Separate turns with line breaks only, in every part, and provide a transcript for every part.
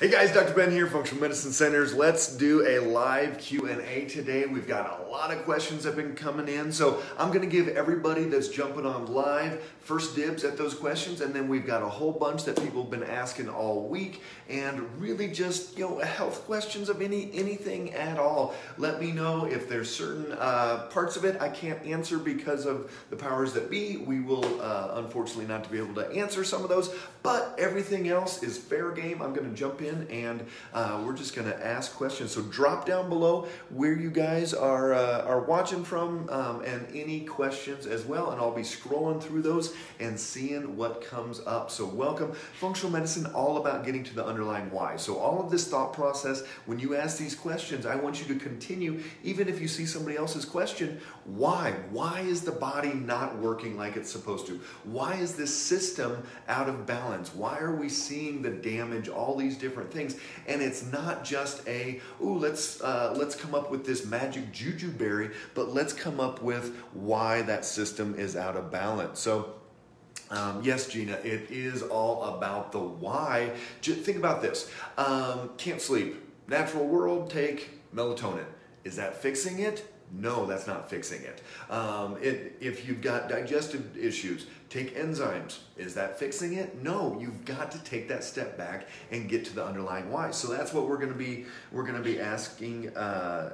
Hey guys, Dr. Ben here, Functional Medicine Centers. Let's do a live Q&A today. We've got a lot of questions that have been coming in, so I'm to give everybody that's jumping on live first dibs at those questions, and then we've got a whole bunch that people have been asking all week, and really just you know health questions of any anything at all. Let me know if there's certain uh, parts of it I can't answer because of the powers that be. We will uh, unfortunately not to be able to answer some of those, but everything else is fair game. I'm to jump in in and uh, we're just going to ask questions. So drop down below where you guys are, uh, are watching from um, and any questions as well. And I'll be scrolling through those and seeing what comes up. So welcome. Functional medicine, all about getting to the underlying why. So all of this thought process, when you ask these questions, I want you to continue, even if you see somebody else's question, why? Why is the body not working like it's supposed to? Why is this system out of balance? Why are we seeing the damage, all these different different things. And it's not just a, ooh, let's, uh, let's come up with this magic juju berry, but let's come up with why that system is out of balance. So, um, yes, Gina, it is all about the why. Think about this. Um, can't sleep. Natural world, take melatonin. Is that fixing it? No, that's not fixing it. Um, it. If you've got digestive issues, take enzymes. Is that fixing it? No, you've got to take that step back and get to the underlying why. So that's what we're going to be. We're going to be asking uh,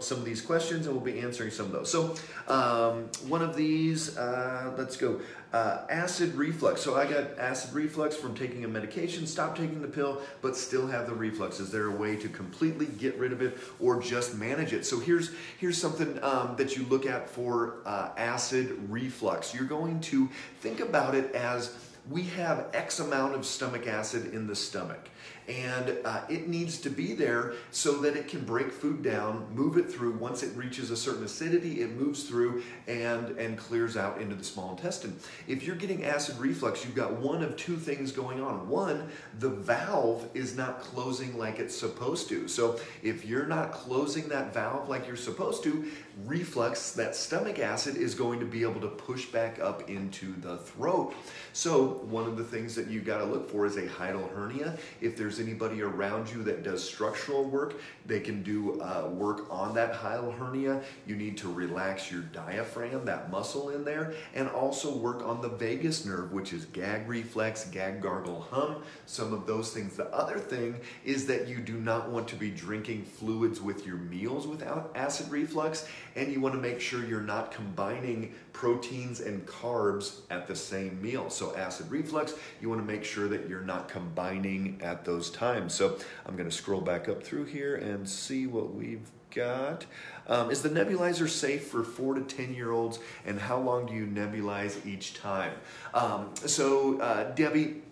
some of these questions, and we'll be answering some of those. So um, one of these, uh, let's go. Uh, acid reflux. So I got acid reflux from taking a medication, stop taking the pill, but still have the reflux. Is there a way to completely get rid of it or just manage it? So here's here's something um, that you look at for uh, acid reflux. You're going to think about it as we have X amount of stomach acid in the stomach and uh, it needs to be there so that it can break food down, move it through. Once it reaches a certain acidity, it moves through and, and clears out into the small intestine. If you're getting acid reflux, you've got one of two things going on. One, the valve is not closing like it's supposed to. So if you're not closing that valve like you're supposed to, reflux, that stomach acid, is going to be able to push back up into the throat. So one of the things that you got to look for is a hiatal hernia. If there's anybody around you that does structural work, they can do uh, work on that hiatal hernia. You need to relax your diaphragm, that muscle in there, and also work on the vagus nerve, which is gag reflex, gag, gargle, hum, some of those things. The other thing is that you do not want to be drinking fluids with your meals without acid reflux and you want to make sure you're not combining proteins and carbs at the same meal. So acid reflux, you want to make sure that you're not combining at those times. So I'm going to scroll back up through here and see what we've got. Um, is the nebulizer safe for four to 10 year olds and how long do you nebulize each time? Um, so uh, Debbie,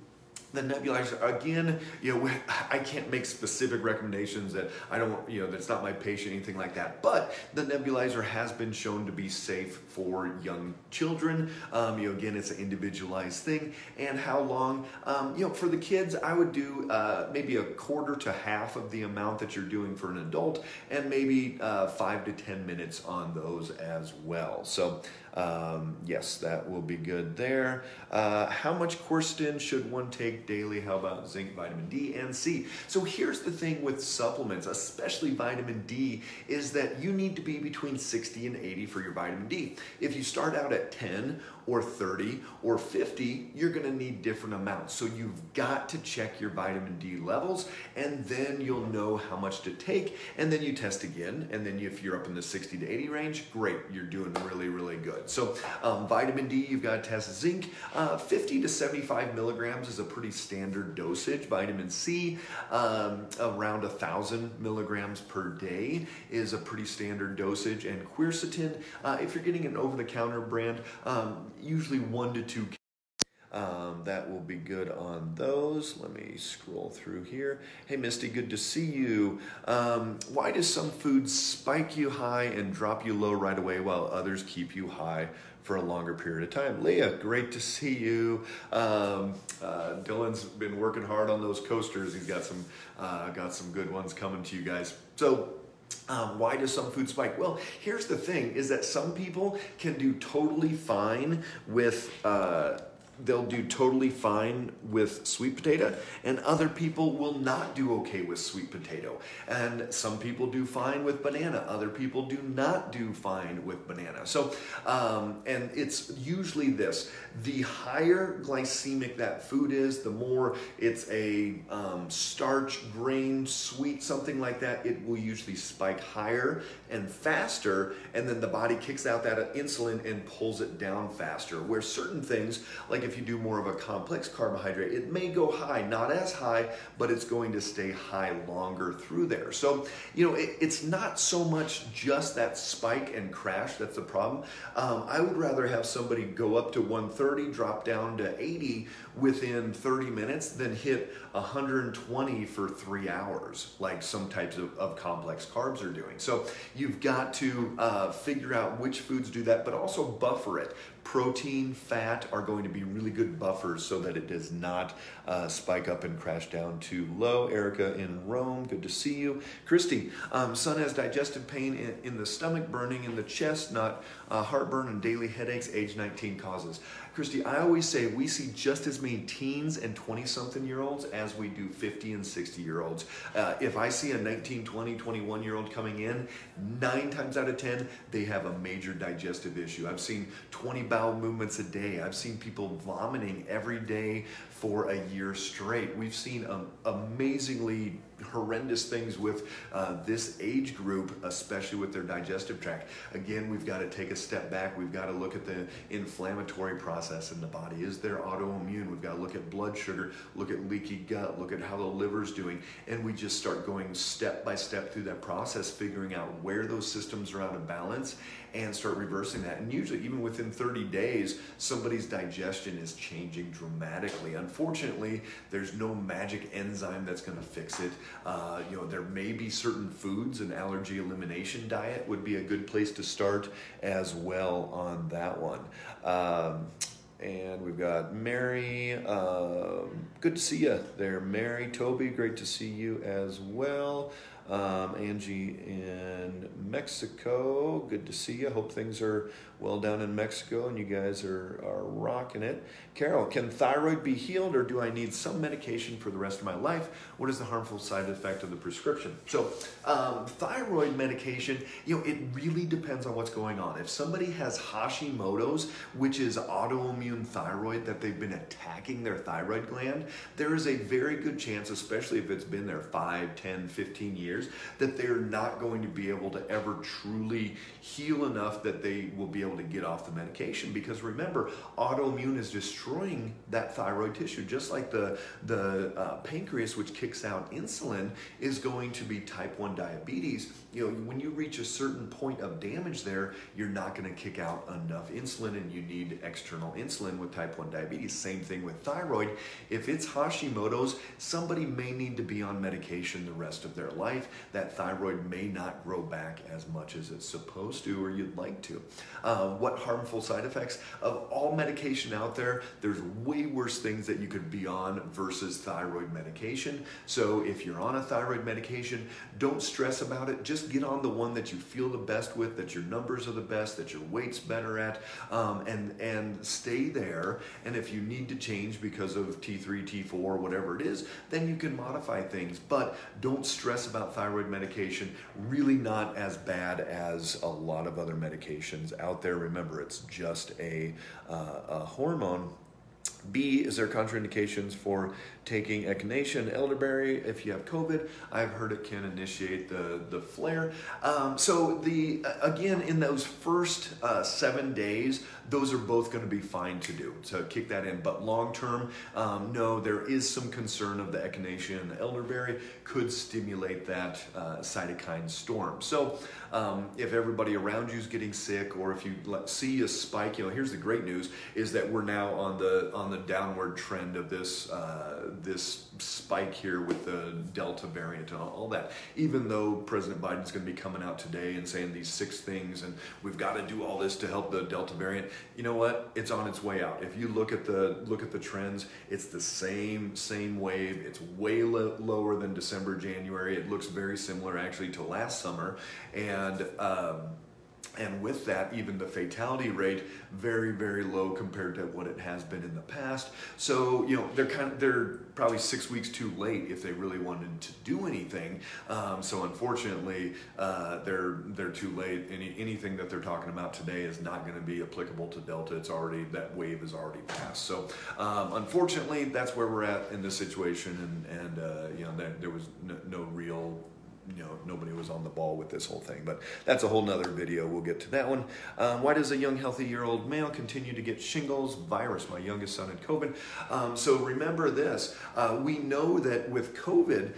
the nebulizer again you know i can't make specific recommendations that i don't you know that's not my patient anything like that. But the nebulizer has been shown to be safe for young children. Um, you know again it's an individualized thing. And how long? Um, you know for the kids i would do uh, maybe a quarter to half of the amount that you're doing for an adult and maybe uh, five to ten minutes on those as well. So um, yes, that will be good there. Uh, how much quercetin should one take daily? How about zinc, vitamin D, and C? So here's the thing with supplements, especially vitamin D, is that you need to be between 60 and 80 for your vitamin D. If you start out at 10 or 30 or 50, you're going to need different amounts. So you've got to check your vitamin D levels and then you'll know how much to take. And then you test again. And then if you're up in the 60 to 80 range, great, you're doing really, really good. So um, vitamin D, you've got to test zinc. Uh, 50 to 75 milligrams is a pretty standard dosage. Vitamin C, um, around a thousand milligrams per day is a pretty standard dosage. And quercetin, uh, if you're getting an over-the-counter brand, um, usually one to two. Um, that will be good on those. Let me scroll through here. Hey, Misty, good to see you. Um, why does some foods spike you high and drop you low right away while others keep you high for a longer period of time? Leah, great to see you. Um, uh, Dylan's been working hard on those coasters. He's got some uh, got some good ones coming to you guys. So um, why does some food spike? Well, here's the thing: is that some people can do totally fine with. Uh, they'll do totally fine with sweet potato, and other people will not do okay with sweet potato. And some people do fine with banana, other people do not do fine with banana. So, um, and it's usually this the higher glycemic that food is, the more it's a um, starch, grain, sweet, something like that, it will usually spike higher and faster, and then the body kicks out that insulin and pulls it down faster. Where certain things, like if you do more of a complex carbohydrate, it may go high, not as high, but it's going to stay high longer through there. So, you know, it, it's not so much just that spike and crash that's the problem. Um, I would rather have somebody go up to 130, drop down to 80 within 30 minutes than hit 120 for three hours, like some types of, of complex carbs are doing. So you've got to uh, figure out which foods do that, but also buffer it. Protein, fat are going to be really good buffers so that it does not uh, spike up and crash down too low. Erica in Rome, good to see you. Christy, um, son has digestive pain in, in, the stomach, burning in the chest, not uh, heartburn and daily headaches, age 19 causes. Christy, I always say we see just as many teens and 20 something year olds as we do 50 and 60 year olds. Uh, if I see a 19, 20, 21 year old coming in, nine times out of 10, they have a major digestive issue. I've seen 20 bowel movements a day. I've seen people vomiting every day for a year straight. We've seen um, amazingly horrendous things with uh, this age group, especially with their digestive tract. Again, we've got to take a step back. We've got to look at the inflammatory process in the body. Is there autoimmune? We've got to look at blood sugar, look at leaky gut, look at how the liver's doing. And we just start going step by step through that process, figuring out where those systems are out of balance and start reversing that. And usually, even within 30 days, somebody's digestion is changing dramatically. Unfortunately, there's no magic enzyme that's going to fix it. Uh, you know, there may be certain foods, an allergy elimination diet would be a good place to start as well on that one. Um, and we've got Mary. Um, good to see you there, Mary. Toby, great to see you as well. Um, Angie in Mexico, good to see you. Hope things are well down in Mexico and you guys are, are rocking it. Carol, can thyroid be healed or do I need some medication for the rest of my life? What is the harmful side effect of the prescription? So, um, thyroid medication, you know, it really depends on what's going on. If somebody has Hashimoto's, which is autoimmune thyroid, that they've been attacking their thyroid gland, there is a very good chance, especially if it's been there 5, 10, 15 years, that they're not going to be able to ever truly heal enough that they will be able able to get off the medication because remember, autoimmune is destroying that thyroid tissue, just like the, the uh, pancreas, which kicks out insulin, is going to be type 1 diabetes. You know, when you reach a certain point of damage there, you're not going to kick out enough insulin and you need external insulin with type 1 diabetes. Same thing with thyroid. If it's Hashimoto's, somebody may need to be on medication the rest of their life. That thyroid may not grow back as much as it's supposed to or you'd like to. Uh, what harmful side effects. Of all medication out there, there's way worse things that you could be on versus thyroid medication. So if you're on a thyroid medication, don't stress about it. Just get on the one that you feel the best with, that your numbers are the best, that your weight's better at, um, and, and stay there. And if you need to change because of T3, T4, whatever it is, then you can modify things. But don't stress about thyroid medication. Really not as bad as a lot of other medications out there. Remember, it's just a, uh, a hormone. B, is there contraindications for taking echinacea and elderberry if you have COVID? I've heard it can initiate the, the flare. Um, so the again, in those first uh, seven days, those are both going to be fine to do. So kick that in. But long term, um, no, there is some concern of the echinacea and elderberry could stimulate that uh, cytokine storm. So um, if everybody around you is getting sick, or if you see a spike, you know, here's the great news: is that we're now on the on the downward trend of this uh, this spike here with the Delta variant and all, that. Even though President Biden's going to be coming out today and saying these six things, and we've got to do all this to help the Delta variant, you know what? It's on its way out. If you look at the look at the trends, it's the same same wave. It's way lo- lower than December, January. It looks very similar actually to last summer, and. Um, and with that, even the fatality rate very, very low compared to what it has been in the past. So you know they're kind of they're probably six weeks too late if they really wanted to do anything. Um, so unfortunately, uh, they're they're too late. Any anything that they're talking about today is not going to be applicable to Delta. It's already that wave is already passed. So um, unfortunately, that's where we're at in this situation, and and uh, you know there, there was no, no real you know nobody was on the ball with this whole thing but that's a whole nother video. We'll get to that one. Um, why does a young healthy year old male continue to get shingles? Virus. My youngest son had covid. Um, so remember this. Uh, we know that with covid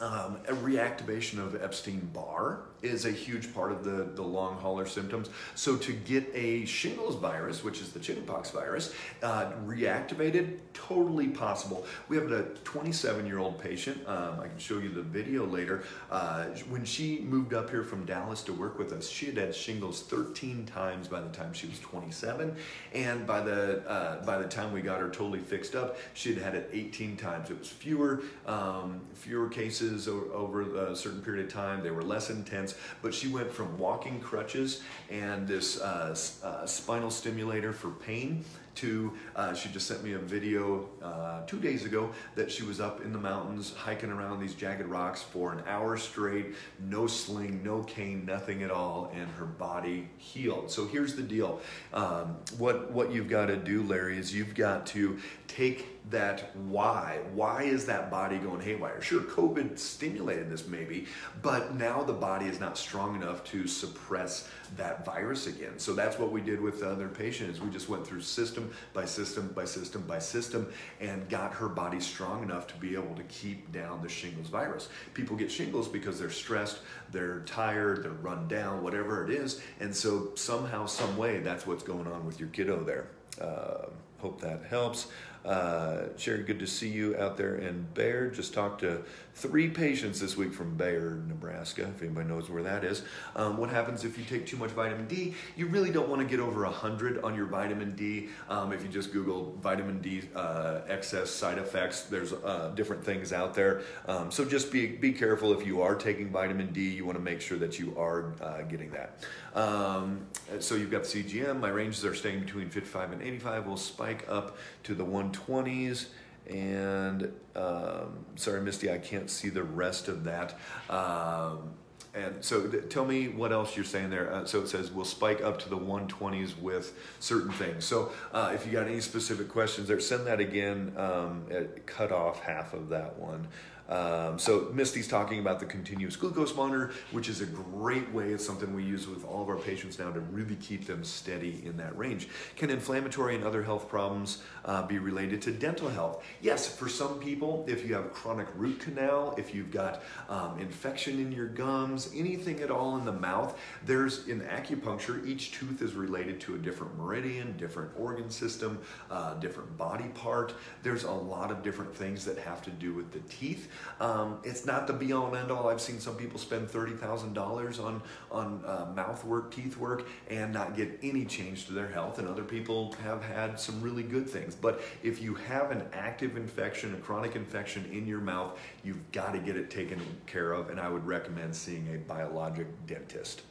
um, a reactivation of Epstein-Barr is a huge part of the, the long hauler symptoms. So to get a shingles virus, which is the chickenpox virus, uh, reactivated, totally possible. We have a 27-year-old patient. Um, I can show you the video later. Uh, when she moved up here from Dallas to work with us, she had had shingles 13 times by the time she was 27, and by the uh, by the time we got her totally fixed up, she had had it 18 times. It was fewer um, fewer cases over a certain period of time. They were less intense but she went from walking crutches and this uh, uh, spinal stimulator for pain to uh, she just sent me a video uh, two days ago that she was up in the mountains hiking around these jagged rocks for an hour straight no sling no cane nothing at all and her body healed. So here's the deal. Um, what what you've got to do larry is you've got to take that why. Why is that body going haywire? Sure, COVID stimulated this maybe, but now the body is not strong enough to suppress that virus again. So that's what we did with the other patient is we just went through system by system by system by system and got her body strong enough to be able to keep down the shingles virus. People get shingles because they're stressed, they're tired, they're run down, whatever it is. And so somehow, some way, that's what's going on with your kiddo there. Uh, hope that helps. Uh, Sherry, good to see you out there in Bayard. Just talked to three patients this week from Bayard, Nebraska, if anybody knows where that is. Um, what happens if you take too much vitamin D? You really don't want to get over 100 on your vitamin D. Um, if you just Google vitamin D uh, excess side effects, there's uh, different things out there. Um, so just be, be careful if you are taking vitamin D, you want to make sure that you are uh, getting that. Um, so you've got CGM. My ranges are staying between 55 and 85. We'll spike up to the 120s and um, sorry, Misty, I can't see the rest of that. Um, and so tell me what else you're saying there. Uh, so it says we'll spike up to the 120s with certain things. So uh, if you got any specific questions there, send that again. Um, cut off half of that one. Um, so Misty's talking about the continuous glucose monitor, which is a great way. It's something we use with all of our patients now to really keep them steady in that range. Can inflammatory and other health problems uh, be related to dental health? Yes, for some people, if you have chronic root canal, if you've got um, infection in your gums, anything at all in the mouth, there's in acupuncture, each tooth is related to a different meridian, different organ system, uh, different body part. There's a lot of different things that have to do with the teeth. Um, it's not the be all and end all. I've seen some people spend thirty thousand dollars on on uh, mouth work, teeth work, and not get any change to their health. And other people have had some really good things. But if you have an active infection, a chronic infection in your mouth, you've got to get it taken care of. And I would recommend seeing a biologic dentist.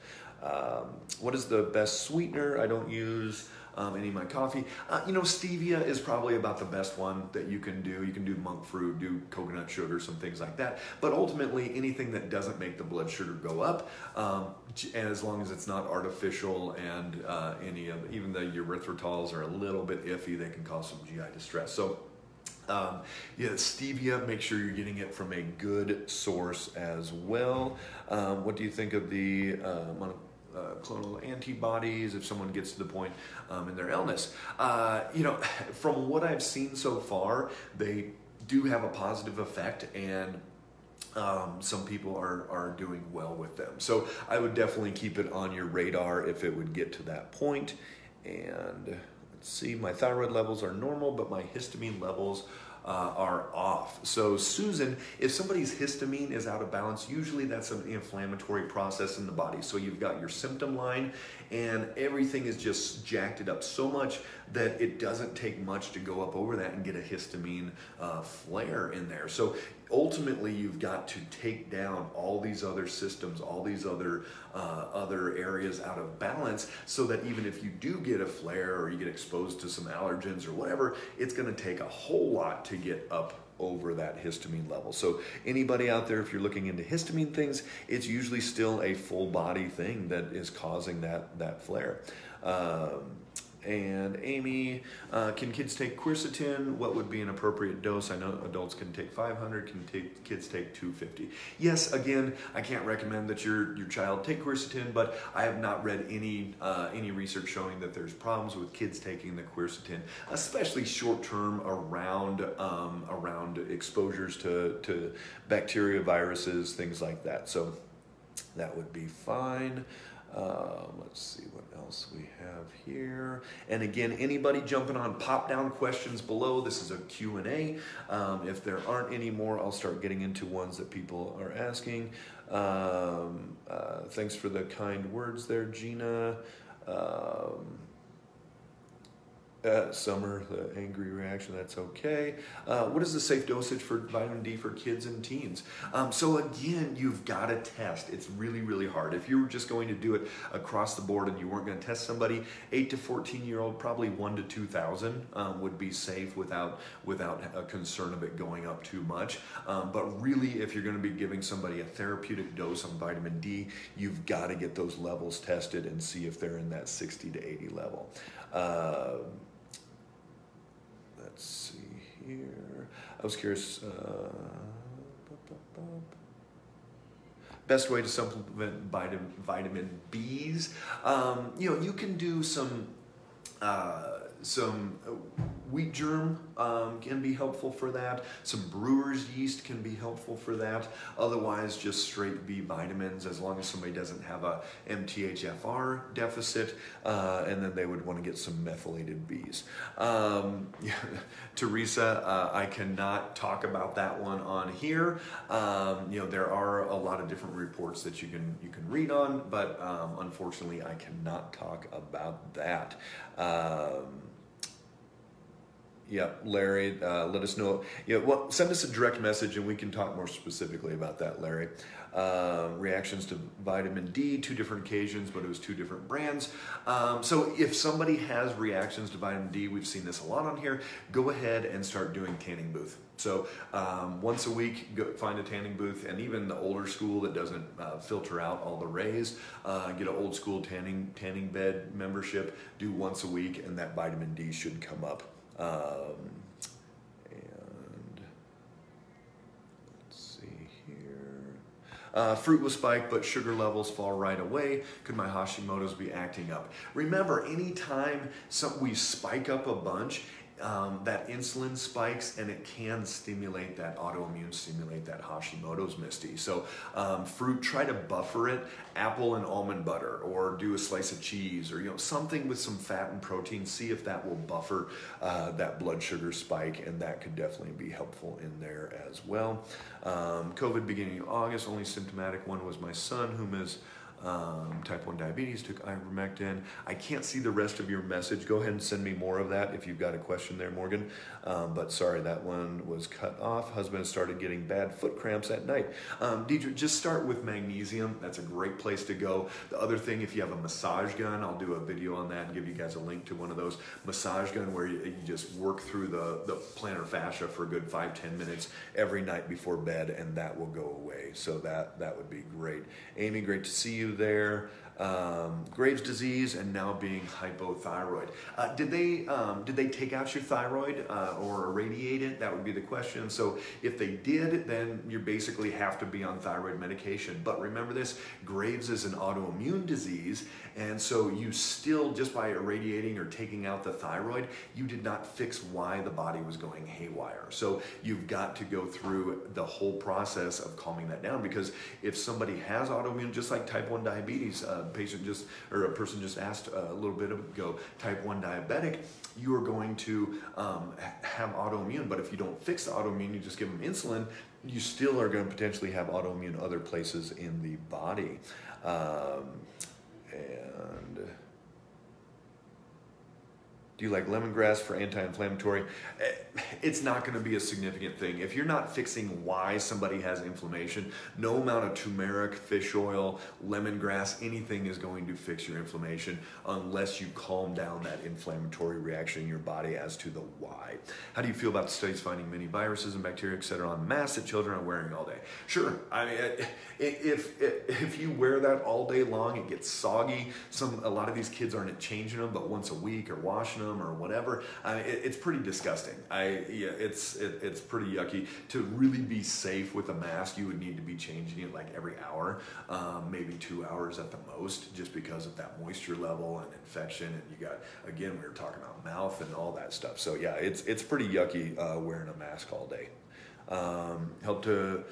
Um, what is the best sweetener? I don't use um, any of my coffee. Uh, you know, stevia is probably about the best one that you can do. You can do monk fruit, do coconut sugar, some things like that. But ultimately, anything that doesn't make the blood sugar go up, um, as long as it's not artificial and uh, any of even the erythritols are a little bit iffy, they can cause some GI distress. So. Um, yeah, stevia, make sure you're getting it from a good source as well. Um, what do you think of the uh, uh, clonal antibodies if someone gets to the point um, in their illness. Uh, you know, from what I've seen so far, they do have a positive effect and um, some people are, are doing well with them. So I would definitely keep it on your radar if it would get to that point. And let's see, my thyroid levels are normal, but my histamine levels uh, are off. So, Susan, if somebody's histamine is out of balance, usually that's an inflammatory process in the body. So, you've got your symptom line, and everything is just jacked it up so much that it doesn't take much to go up over that and get a histamine uh, flare in there. So ultimately you've got to take down all these other systems all these other uh, other areas out of balance so that even if you do get a flare or you get exposed to some allergens or whatever it's going to take a whole lot to get up over that histamine level. So anybody out there, if you're looking into histamine things, it's usually still a full body thing that is causing that, that flare. Um, and Amy, uh, can kids take quercetin? What would be an appropriate dose? I know adults can take 500, can take, kids take 250. Yes, again, I can't recommend that your, your child take quercetin, but I have not read any, uh, any research showing that there's problems with kids taking the quercetin, especially short term around, um, around exposures to, to bacteria, viruses, things like that. So that would be fine. Uh, let's see what else we have here. And again, anybody jumping on pop down questions below. This is a Q&A. Um, if there aren't any more, I'll start getting into ones that people are asking. Um, uh, thanks for the kind words there, Gina. Um, uh, summer, the angry reaction, that's okay. Uh, what is the safe dosage for vitamin D for kids and teens? Um, so again, you've got to test. It's really, really hard. If you were just going to do it across the board and you weren't going to test somebody, 8 to 14 year old, probably 1 to 2,000 um, would be safe without, without a concern of it going up too much. Um, but really, if you're going to be giving somebody a therapeutic dose on vitamin D, you've got to get those levels tested and see if they're in that 60 to 80 level. Uh, let's see here. I was curious. Uh, best way to supplement vitamin, vitamin B's. Um, you know, you can do some uh, some wheat germ um, can be helpful for that. Some brewer's yeast can be helpful for that. Otherwise, just straight B vitamins, as long as somebody doesn't have a MTHFR deficit, uh, and then they would want to get some methylated Bs. Um, Teresa, uh, I cannot talk about that one on here. Um, you know, there are a lot of different reports that you can you can read on, but um, unfortunately, I cannot talk about that. Um, yeah, Larry, uh, let us know. Yeah, well, send us a direct message and we can talk more specifically about that, Larry. Uh, reactions to vitamin D, two different occasions, but it was two different brands. Um, so if somebody has reactions to vitamin D, we've seen this a lot on here, go ahead and start doing tanning booth. So um, once a week, go find a tanning booth, and even the older school that doesn't uh, filter out all the rays, uh, get an old school tanning tanning bed membership. Do once a week, and that vitamin D should come up. Um, and let's see here. Uh, fruit will spike, but sugar levels fall right away. Could my Hashimoto's be acting up? Remember, anytime some, we spike up a bunch, um, that insulin spikes and it can stimulate that autoimmune, stimulate that Hashimoto's misty. So um, fruit, try to buffer it, apple and almond butter, or do a slice of cheese, or you know something with some fat and protein. See if that will buffer uh, that blood sugar spike, and that could definitely be helpful in there as well. Um, COVID beginning of August, only symptomatic one was my son, whom is um, type 1 diabetes, took ivermectin. I can't see the rest of your message. Go ahead and send me more of that if you've got a question there, Morgan. Um, but sorry, that one was cut off. Husband started getting bad foot cramps at night. Um, Deidre, just start with magnesium. That's a great place to go. The other thing, if you have a massage gun, I'll do a video on that and give you guys a link to one of those massage gun where you, you just work through the, the plantar fascia for a good five, 10 minutes every night before bed, and that will go away. So that, that would be great. Amy, great to see you there um, Graves' disease and now being hypothyroid. Uh, did they um, did they take out your thyroid uh, or irradiate it? That would be the question. So if they did, then you basically have to be on thyroid medication. But remember this: Graves is an autoimmune disease, and so you still just by irradiating or taking out the thyroid, you did not fix why the body was going haywire. So you've got to go through the whole process of calming that down because if somebody has autoimmune, just like type one diabetes. Uh, patient just, or a person just asked a little bit ago, type 1 diabetic, you are going to um, have autoimmune. But if you don't fix the autoimmune, you just give them insulin, you still are going to potentially have autoimmune other places in the body. Um, and Do you like lemongrass for anti-inflammatory? Eh, it's not going to be a significant thing. If you're not fixing why somebody has inflammation, no amount of turmeric, fish oil, lemongrass, anything is going to fix your inflammation unless you calm down that inflammatory reaction in your body as to the why. How do you feel about studies finding many viruses and bacteria, etc., on masks that children are wearing all day? Sure. I mean, eh, eh, if eh, if you wear that all day long, it gets soggy. Some a lot of these kids aren't changing them, but once a week or washing them or whatever. I mean, it, it's pretty disgusting. I yeah, it's it, it's pretty yucky. To really be safe with a mask, you would need to be changing it like every hour, um, maybe two hours at the most, just because of that moisture level and infection. And you got again, we were talking about mouth and all that stuff. So yeah, it's it's pretty yucky uh, wearing a mask all day. Um, help to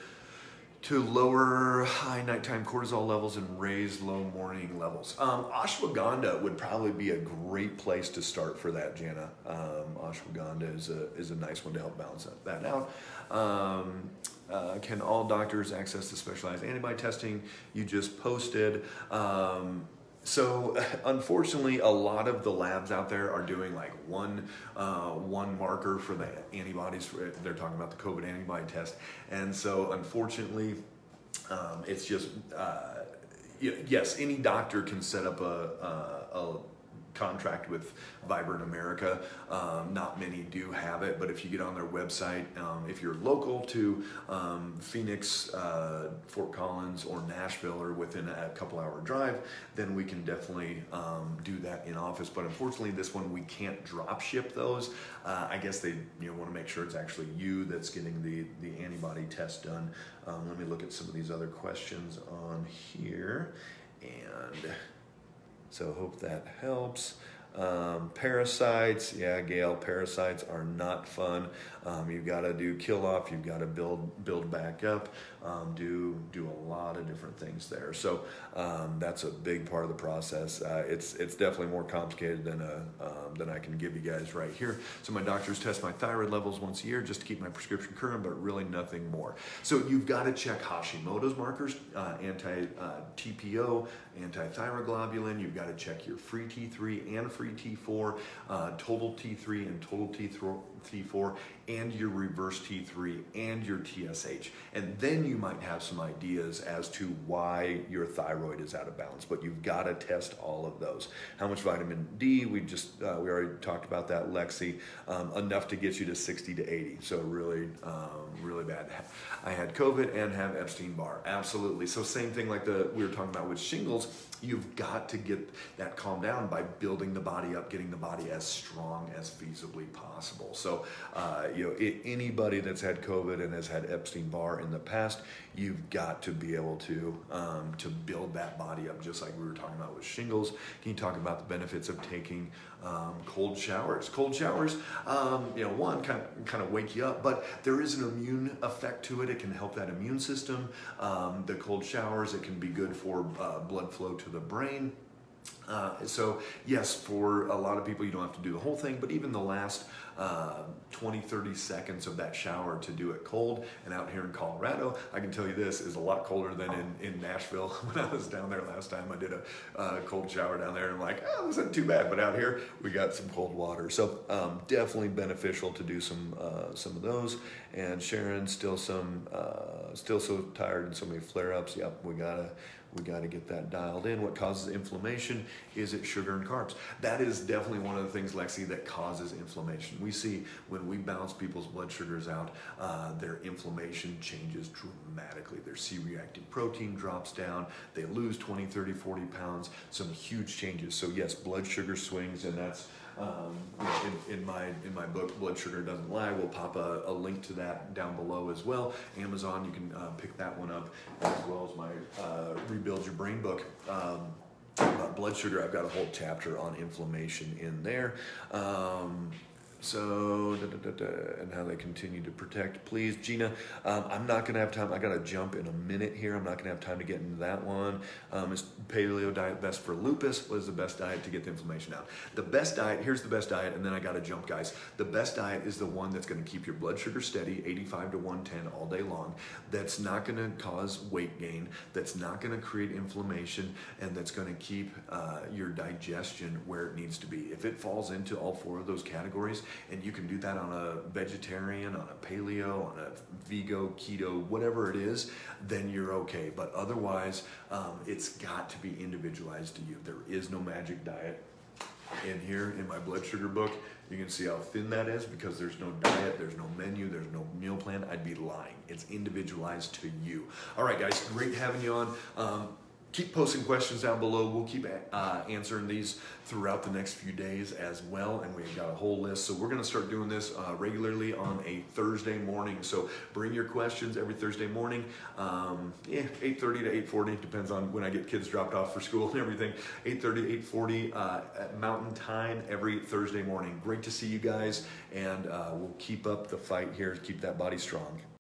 to lower high nighttime cortisol levels and raise low morning levels. Um, ashwagandha would probably be a great place to start for that, Jana. Um, ashwagandha is a, is a nice one to help balance that out. Um, uh, can all doctors access the specialized antibody testing you just posted? So unfortunately, a lot of the labs out there are doing like one uh, one marker for the antibodies. For, they're talking about the COVID antibody test, and so unfortunately, um, it's just uh, yes, any doctor can set up a, a, a contract with Vibrant America. Um, not many do have it, but if you get on their website, um, if you're local to um, Phoenix, uh, Fort Collins, or Nashville, or within a couple hour drive, then we can definitely um, do that in office. But unfortunately, this one we can't drop ship those. Uh, I guess they you know want to make sure it's actually you that's getting the the antibody test done. Um, let me look at some of these other questions on here and. So hope that helps. Um, parasites, yeah, Gail, parasites are not fun. Um, you've got to do kill off. You've got to build build back up. Um, do do a lot of different things there. So um, that's a big part of the process. Uh, it's it's definitely more complicated than a um, than I can give you guys right here. So my doctors test my thyroid levels once a year just to keep my prescription current, but really nothing more. So you've got to check Hashimoto's markers, uh, anti uh, TPO, anti thyroglobulin. You've got to check your free T3 and free T4, uh, total T3 and total T4, and your reverse T3 and your TSH. And then you might have some ideas as to why your thyroid is out of balance. But you've got to test all of those. How much vitamin D? We just uh, we already talked about that, Lexi. Um, enough to get you to 60 to 80. So really, um, really bad. I had COVID and have Epstein Barr. Absolutely. So same thing like the we were talking about with shingles You've got to get that calmed down by building the body up, getting the body as strong as feasibly possible. So, uh, you know, it, anybody that's had COVID and has had Epstein Barr in the past, you've got to be able to um, to build that body up, just like we were talking about with shingles. Can you talk about the benefits of taking um, cold showers? Cold showers, um, you know, one kind of kind of wake you up, but there is an immune effect to it. It can help that immune system. Um, the cold showers, it can be good for uh, blood flow to the brain. Uh, so yes, for a lot of people, you don't have to do the whole thing, but even the last uh, 20, 30 seconds of that shower to do it cold. And out here in Colorado, I can tell you this is a lot colder than in, in Nashville. when I was down there last time, I did a uh, cold shower down there and I'm like, oh, this isn't too bad. But out here, we got some cold water. So um, definitely beneficial to do some uh, some of those. And Sharon, still some, uh, still so tired and so many flare ups. Yep, we gotta we got to get that dialed in. What causes inflammation? Is it sugar and carbs? That is definitely one of the things, Lexi, that causes inflammation. We see when we balance people's blood sugars out, uh, their inflammation changes dramatically. Their C reactive protein drops down. They lose 20, 30, 40 pounds. Some huge changes. So, yes, blood sugar swings, and that's um, in, in, my in my book, Blood Sugar Doesn't Lie, we'll pop a, a link to that down below as well. Amazon, you can uh, pick that one up as well as my uh, Rebuild Your Brain book. Um, blood sugar, I've got a whole chapter on inflammation in there. Um, So, da, da, da, and how they continue to protect. Please, Gina, um, I'm not going to have time. I got to jump in a minute here. I'm not going to have time to get into that one. Um, is paleo diet best for lupus? What is the best diet to get the inflammation out? The best diet, here's the best diet, and then I got to jump, guys. The best diet is the one that's going to keep your blood sugar steady, 85 to 110 all day long, that's not going to cause weight gain, that's not going to create inflammation, and that's going to keep uh, your digestion where it needs to be. If it falls into all four of those categories, and you can do that on a vegetarian, on a paleo, on a vego, keto, whatever it is, then you're okay. But otherwise, um, it's got to be individualized to you. There is no magic diet. In here, in my blood sugar book, you can see how thin that is because there's no diet, there's no menu, there's no meal plan. I'd be lying. It's individualized to you. All right, guys, great having you on. Um, keep posting questions down below. We'll keep uh, answering these throughout the next few days as well. And we've got a whole list. So we're going to start doing this uh, regularly on a Thursday morning. So bring your questions every Thursday morning. Um, yeah, 8.30 to 8.40. Depends on when I get kids dropped off for school and everything. 8.30 to 8.40 uh, at Mountain Time every Thursday morning. Great to see you guys. And uh, we'll keep up the fight here. Keep that body strong.